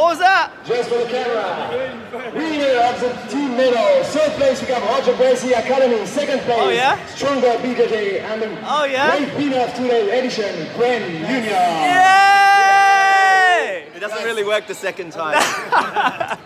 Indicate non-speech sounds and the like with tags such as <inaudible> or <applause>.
What was that? Just for the camera. We have the team medal. Third place we got Roger Gracie Academy. Second place. Oh, yeah? Stronger BJJ. And the Oh, yeah? great winner of today's edition, Gwen Union. Yay! It doesn't really work the second time. <laughs>